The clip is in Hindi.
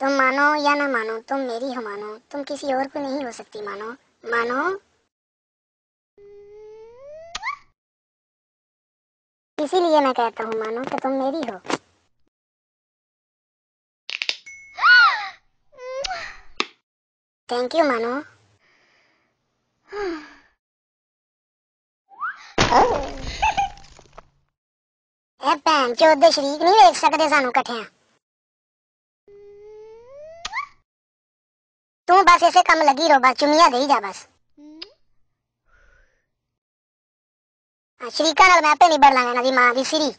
तुम मानो या ना मानो, तुम मेरी हो मानो, तुम किसी और को नहीं हो सकती मानो। मानो? इसीलिए मैं कहता हूँ मानो कि तुम मेरी हो। थैंक यू मानो। ए भैन चोद शरीक नहीं वेख सकते सानू कट्ठिया ਤੂੰ ਬਸ ਇਸੇ ਕੰਮ ਲੱਗੀ ਰੋ ਬਸ ਚੁੰਮੀਆਂ ਦੇਈ ਜਾ ਬਸ। ਸ਼ਰੀਕਾ ਨਾਲ ਮੈਂ ਆਪੇ ਨਿਬੜ ਲਾਂਗਾ ਨਾ ਦੀ ਮਾਂ ਦੀ ਸਿਰੀ।